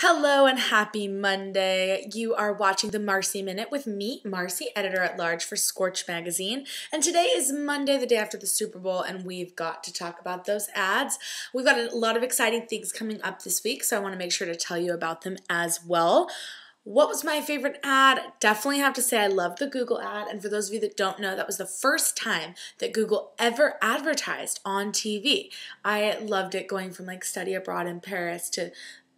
Hello and happy Monday. You are watching the Marcy Minute with me, Marcy, editor at large for Skorch Magazine. And today is Monday, the day after the Super Bowl, and we've got to talk about those ads. We've got a lot of exciting things coming up this week, so I want to make sure to tell you about them as well. What was my favorite ad? Definitely have to say I love the Google ad. And for those of you that don't know, that was the first time that Google ever advertised on TV. I loved it going from like study abroad in Paris to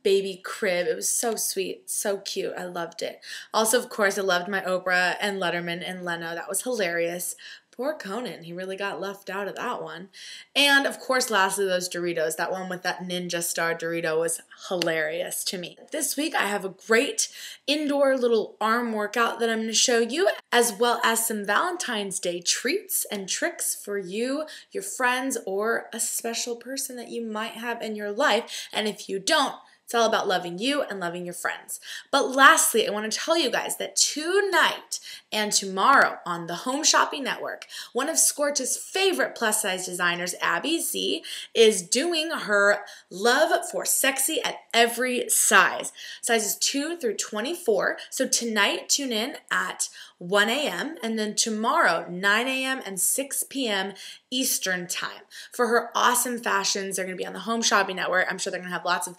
baby crib. It was so sweet, so cute. I loved it. Also, of course, I loved my Oprah and Letterman and Leno. That was hilarious. Poor Conan, he really got left out of that one. And of course, lastly, those Doritos. That one with that Ninja Star Dorito was hilarious to me. This week, I have a great indoor little arm workout that I'm going to show you, as well as some Valentine's Day treats and tricks for you, your friends, or a special person that you might have in your life. And if you don't, it's all about loving you and loving your friends. But lastly, I want to tell you guys that tonight and tomorrow on the Home Shopping Network, one of Skorch's favorite plus size designers, Abby Z, is doing her love for sexy at every size, sizes 2 through 24. So tonight, tune in at 1 a.m. and then tomorrow 9 a.m. and 6 p.m. Eastern Time for her awesome fashions. They're going to be on the Home Shopping Network. I'm sure they're going to have lots of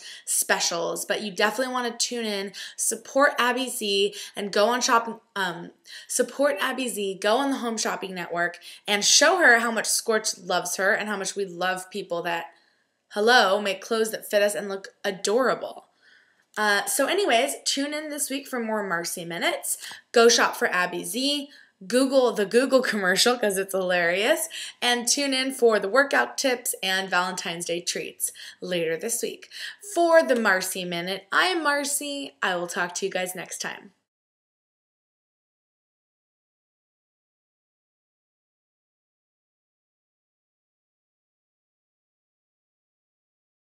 specials, but you definitely want to tune in, support Abby Z, and go on shopping. Um, support Abby Z, go on the Home Shopping Network, and show her how much Skorch loves her and how much we love people that, hello, make clothes that fit us and look adorable. Uh, so, anyways, tune in this week for more Marcy Minutes. Go shop for Abby Z. Google the Google commercial because it's hilarious. And tune in for the workout tips and Valentine's Day treats later this week. For the Marcy Minute, I'm Marcy. I will talk to you guys next time.